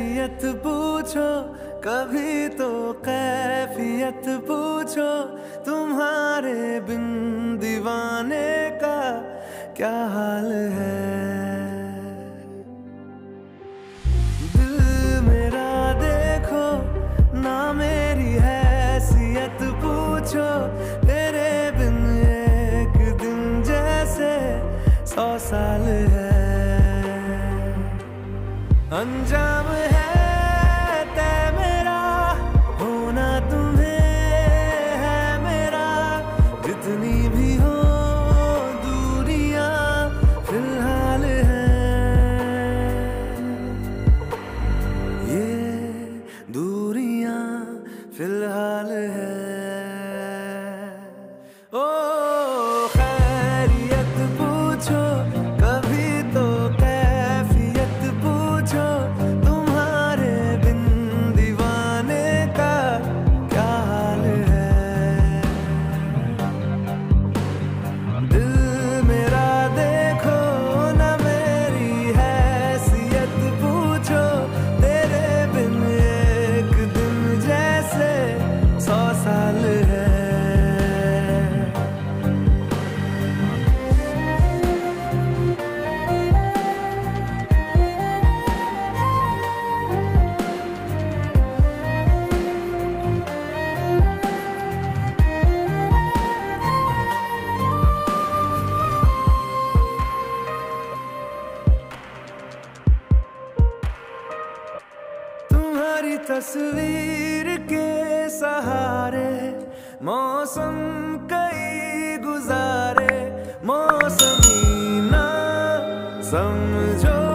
खैरियत पूछो, कभी तो कैफियत पूछो, तुम्हारे बिन दीवाने का क्या हाल है? देखो, ना मेरी पूछो, तेरे एक जैसे सौ साल है। अंजाम है फ़िलहाल है। तेरी तस्वीर के सहारे मौसम कई गुजारे मौसमी ना समझो।